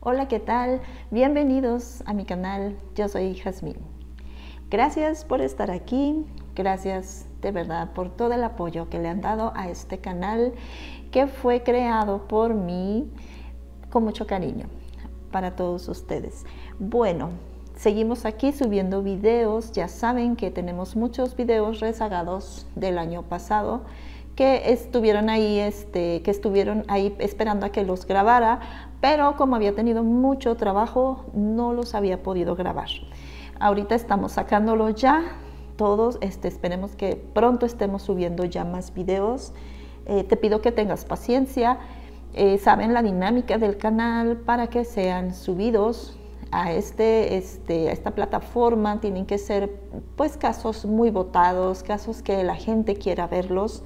Hola, ¿qué tal? Bienvenidos a mi canal. Yo soy Jazmín. Gracias por estar aquí. Gracias de verdad por todo el apoyo que le han dado a este canal que fue creado por mí con mucho cariño para todos ustedes. Bueno, seguimos aquí subiendo videos. Ya saben que tenemos muchos videos rezagados del año pasado que estuvieron ahí, este, que estuvieron ahí esperando a que los grabara, pero como había tenido mucho trabajo, no los había podido grabar. Ahorita estamos sacándolo ya, todos, este, esperemos que pronto estemos subiendo ya más videos. Eh, te pido que tengas paciencia, eh, saben la dinámica del canal para que sean subidos a, este, este, a esta plataforma, tienen que ser pues casos muy votados, casos que la gente quiera verlos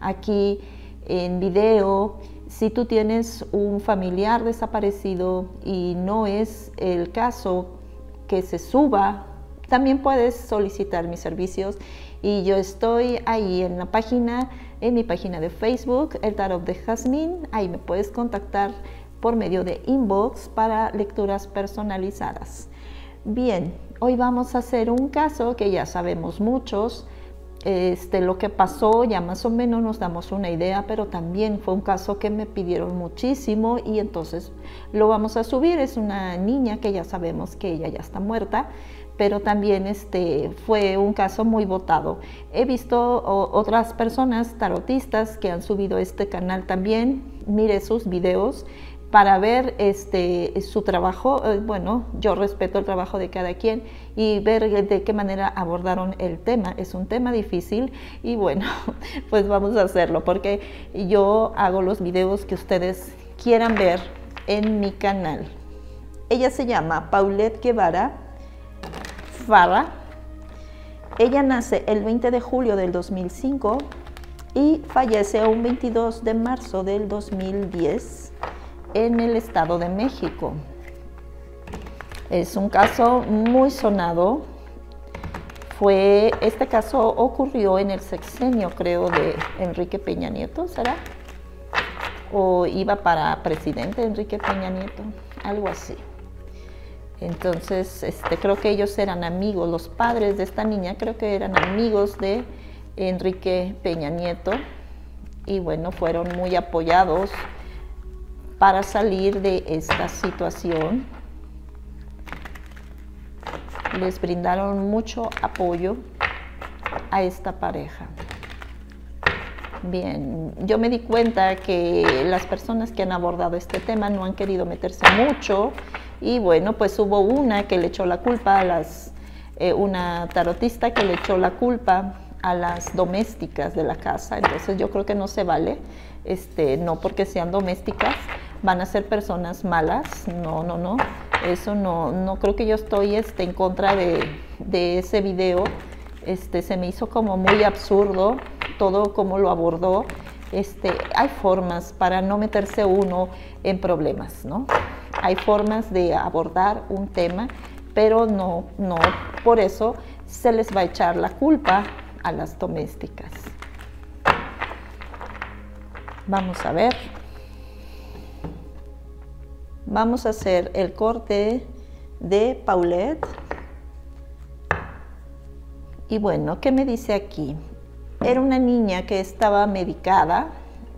aquí en video. Si tú tienes un familiar desaparecido y no es el caso que se suba, también puedes solicitar mis servicios y yo estoy ahí en la página, en mi página de Facebook, el Tarot de Jazmín, ahí me puedes contactar por medio de inbox para lecturas personalizadas. Bien, hoy vamos a hacer un caso que ya sabemos muchos, este, lo que pasó, ya más o menos nos damos una idea, pero también fue un caso que me pidieron muchísimo y entonces lo vamos a subir. Es una niña que ya sabemos que ella ya está muerta, pero también este, fue un caso muy votado. He visto otras personas tarotistas que han subido este canal también, mire sus videos para ver este, su trabajo. Eh, bueno, yo respeto el trabajo de cada quien y ver de qué manera abordaron el tema. Es un tema difícil y bueno, pues vamos a hacerlo porque yo hago los videos que ustedes quieran ver en mi canal. Ella se llama Paulette Guevara Farra. Ella nace el 20 de julio del 2005 y fallece un 22 de marzo del 2010 en el Estado de México. Es un caso muy sonado. Fue, este caso ocurrió en el sexenio, creo, de Enrique Peña Nieto, ¿será? O iba para presidente Enrique Peña Nieto, algo así. Entonces, este, creo que ellos eran amigos, los padres de esta niña creo que eran amigos de Enrique Peña Nieto y bueno, fueron muy apoyados para salir de esta situación. Les brindaron mucho apoyo a esta pareja. Bien, yo me di cuenta que las personas que han abordado este tema no han querido meterse mucho y bueno, pues hubo una que le echó la culpa a las, eh, una tarotista que le echó la culpa a las domésticas de la casa, entonces yo creo que no se vale, este, no porque sean domésticas, van a ser personas malas. No, no, no. Eso no, no creo que yo estoy este, en contra de, de ese video. Este, se me hizo como muy absurdo todo como lo abordó. Este, hay formas para no meterse uno en problemas, ¿no? Hay formas de abordar un tema, pero no, no por eso se les va a echar la culpa a las domésticas. Vamos a ver. Vamos a hacer el corte de Paulette. Y bueno, ¿qué me dice aquí? Era una niña que estaba medicada,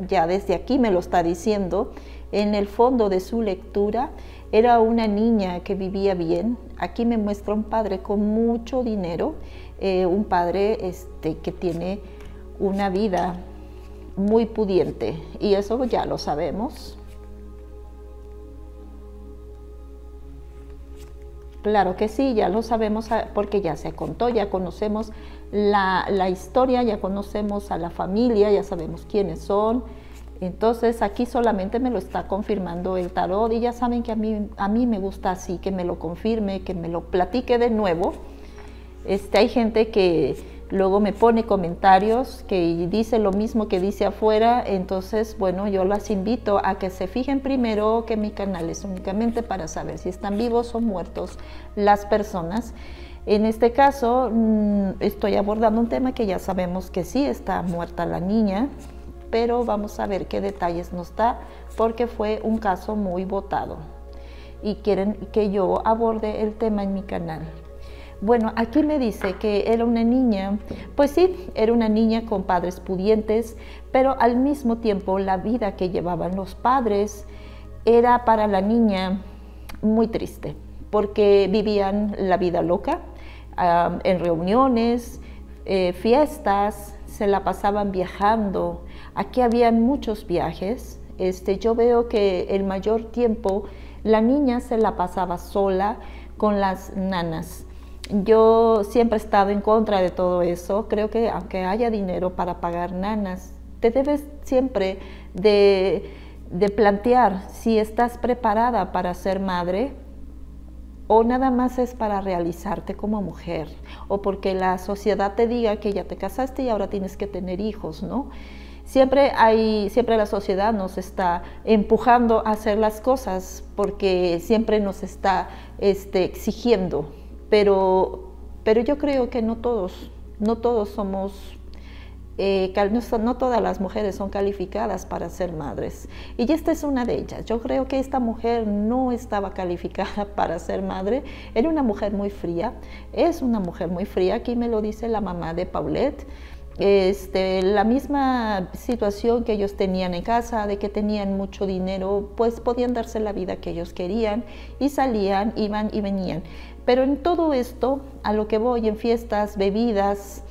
ya desde aquí me lo está diciendo, en el fondo de su lectura era una niña que vivía bien. Aquí me muestra un padre con mucho dinero, eh, un padre este, que tiene una vida muy pudiente y eso ya lo sabemos. Claro que sí, ya lo sabemos ah, porque ya se contó, ya conocemos la, historia, ya conocemos a la familia, ya sabemos quiénes son. Entonces aquí solamente me lo está confirmando el tarot y ya saben que a mí, a mí me gusta así, que me lo confirme, que me lo platique de nuevo. Este, hay gente que luego me pone comentarios que dice lo mismo que dice afuera, entonces, bueno, yo las invito a que se fijen primero que mi canal es únicamente para saber si están vivos o muertos las personas. En este caso, mm, estoy abordando un tema que ya sabemos que sí está muerta la niña, pero vamos a ver qué detalles nos da porque fue un caso muy votado. y quieren que yo aborde el tema en mi canal. Bueno, aquí me dice que era una niña, pues sí, era una niña con padres pudientes, pero al mismo tiempo la vida que llevaban los padres era para la niña muy triste, porque vivían la vida loca, en reuniones, eh, fiestas, se la pasaban viajando. Aquí habían muchos viajes. Este, yo veo que el mayor tiempo la niña se la pasaba sola con las nanas. Yo siempre he estado en contra de todo eso. Creo que aunque haya dinero para pagar nanas, te debes siempre de, plantear si estás preparada para ser madre o nada más es para realizarte como mujer o porque la sociedad te diga que ya te casaste y ahora tienes que tener hijos, ¿no? Siempre hay, siempre la sociedad nos está empujando a hacer las cosas porque siempre nos está este, exigiendo pero, pero yo creo que no todos, no todos somos, eh, no, todas las mujeres son calificadas para ser madres. Y esta es una de ellas. Yo creo que esta mujer no estaba calificada para ser madre, era una mujer muy fría, es una mujer muy fría, aquí me lo dice la mamá de Paulette. Este, la misma situación que ellos tenían en casa, de que tenían mucho dinero, pues podían darse la vida que ellos querían y salían, iban y venían. Pero en todo esto, a lo que voy, en fiestas, bebidas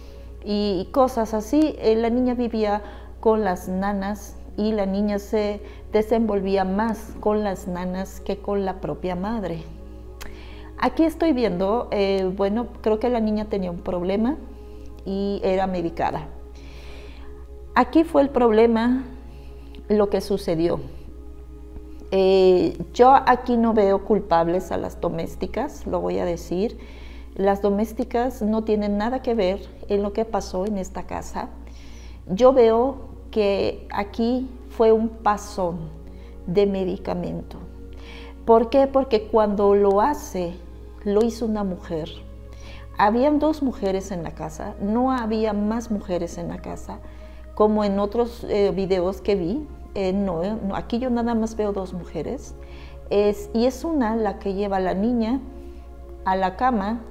y cosas así, eh, la niña vivía con las nanas y la niña se desenvolvía más con las nanas que con la propia madre. Aquí estoy viendo, eh, bueno, creo que la niña tenía un problema y era medicada. Aquí fue el problema, lo que sucedió. Eh, yo aquí no veo culpables a las domésticas, lo voy a decir. Las domésticas no tienen nada que ver en lo que pasó en esta casa. Yo veo que aquí fue un pasón de medicamento. ¿Por qué? Porque cuando lo hace, lo hizo una mujer. Habían dos mujeres en la casa, no había más mujeres en la casa, como en otros eh, videos que vi, eh, no, aquí yo nada más veo dos mujeres, es, y es una la que lleva a la niña a la cama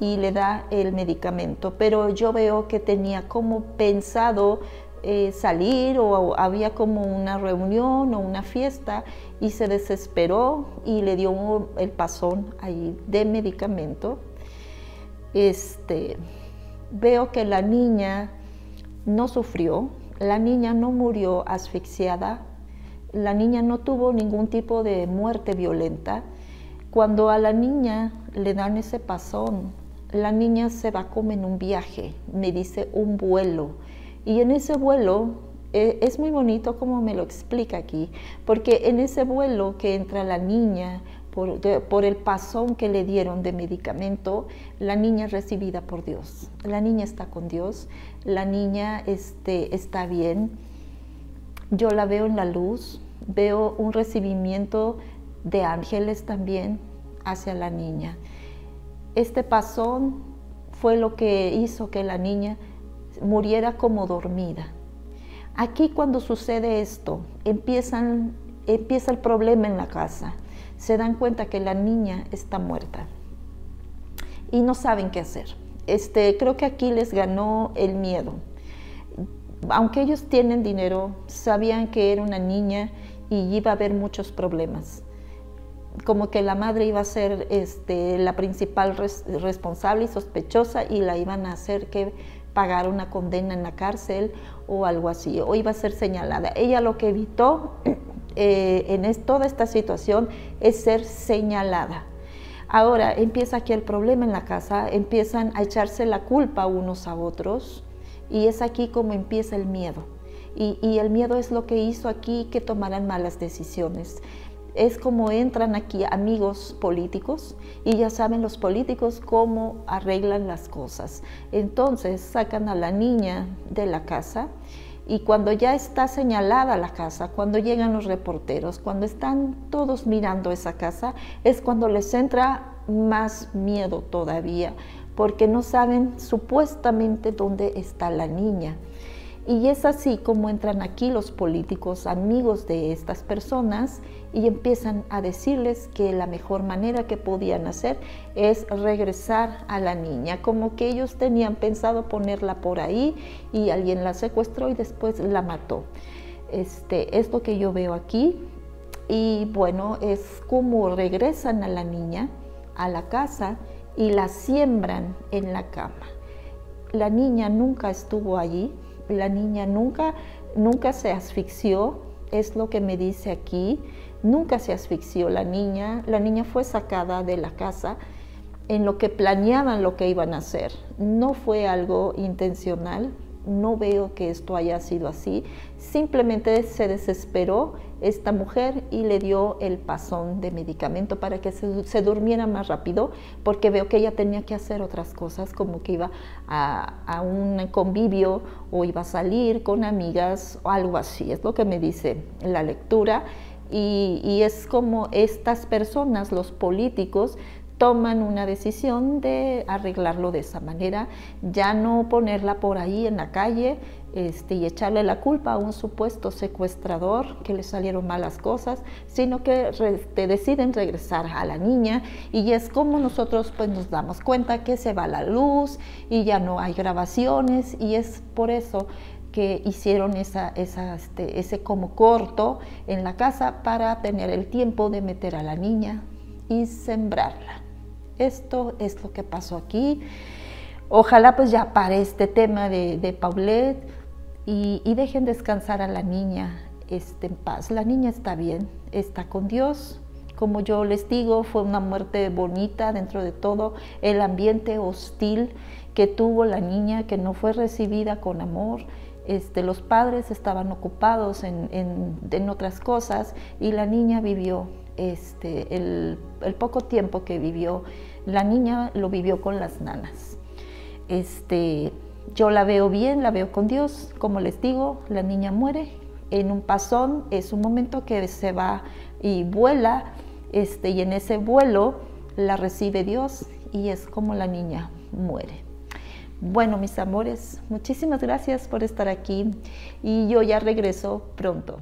y le da el medicamento, pero yo veo que tenía como pensado eh, salir o había como una reunión o una fiesta y se desesperó y le dio el pasón ahí de medicamento. Este, veo que la niña no sufrió, la niña no murió asfixiada, la niña no tuvo ningún tipo de muerte violenta. Cuando a la niña le dan ese pasón, la niña se va como en un viaje, me dice un vuelo. Y en ese vuelo eh, es muy bonito como me lo explica aquí, porque en ese vuelo que entra la niña, por, el pasón que le dieron de medicamento, la niña es recibida por Dios. La niña está con Dios, la niña este, está bien. Yo la veo en la luz, veo un recibimiento de ángeles también hacia la niña. Este pasón fue lo que hizo que la niña muriera como dormida. Aquí cuando sucede esto, empiezan, empieza el problema en la casa se dan cuenta que la niña está muerta y no saben qué hacer. Este, creo que aquí les ganó el miedo. Aunque ellos tienen dinero, sabían que era una niña y iba a haber muchos problemas. Como que la madre iba a ser este, la principal responsable y sospechosa y la iban a hacer que pagar una condena en la cárcel o algo así, o iba a ser señalada. Ella lo que evitó eh, en toda esta situación es ser señalada. Ahora empieza aquí el problema en la casa, empiezan a echarse la culpa unos a otros y es aquí como empieza el miedo. Y el miedo es lo que hizo aquí que tomaran malas decisiones es como entran aquí amigos políticos y ya saben los políticos cómo arreglan las cosas. Entonces sacan a la niña de la casa y cuando ya está señalada la casa, cuando llegan los reporteros, cuando están todos mirando esa casa, es cuando les entra más miedo todavía, porque no saben supuestamente dónde está la niña. Y es así como entran aquí los políticos amigos de estas personas y empiezan a decirles que la mejor manera que podían hacer es regresar a la niña, como que ellos tenían pensado ponerla por ahí y alguien la secuestró y después la mató. Este, es lo que yo veo aquí y bueno, es como regresan a la niña a la casa y la siembran en la cama. La niña nunca estuvo allí, la niña nunca, nunca se asfixió, es lo que me dice aquí, nunca se asfixió la niña, la niña fue sacada de la casa en lo que planeaban lo que iban a hacer, no fue algo intencional, no veo que esto haya sido así, simplemente se desesperó esta mujer y le dio el pasón de medicamento para que se, durmiera más rápido, porque veo que ella tenía que hacer otras cosas, como que iba a, un convivio o iba a salir con amigas o algo así, es lo que me dice la lectura. y es como estas personas, los políticos, toman una decisión de arreglarlo de esa manera, ya no ponerla por ahí en la calle este, y echarle la culpa a un supuesto secuestrador que le salieron malas cosas, sino que deciden regresar a la niña y es como nosotros pues nos damos cuenta que se va la luz y ya no hay grabaciones y es por eso que hicieron esa, este, ese como corto en la casa para tener el tiempo de meter a la niña y sembrarla. Esto es lo que pasó aquí. Ojalá pues ya pare este tema de, Paulette y, dejen descansar a la niña este, en paz. La niña está bien, está con Dios. Como yo les digo, fue una muerte bonita dentro de todo el ambiente hostil que tuvo la niña, que no fue recibida con amor. Este, los padres estaban ocupados en, en otras cosas y la niña vivió este, el, poco tiempo que vivió, la niña lo vivió con las nanas. Este, yo la veo bien, la veo con Dios, como les digo, la niña muere en un pasón, es un momento que se va y vuela, este, y en ese vuelo la recibe Dios y es como la niña muere. Bueno, mis amores, muchísimas gracias por estar aquí y yo ya regreso pronto.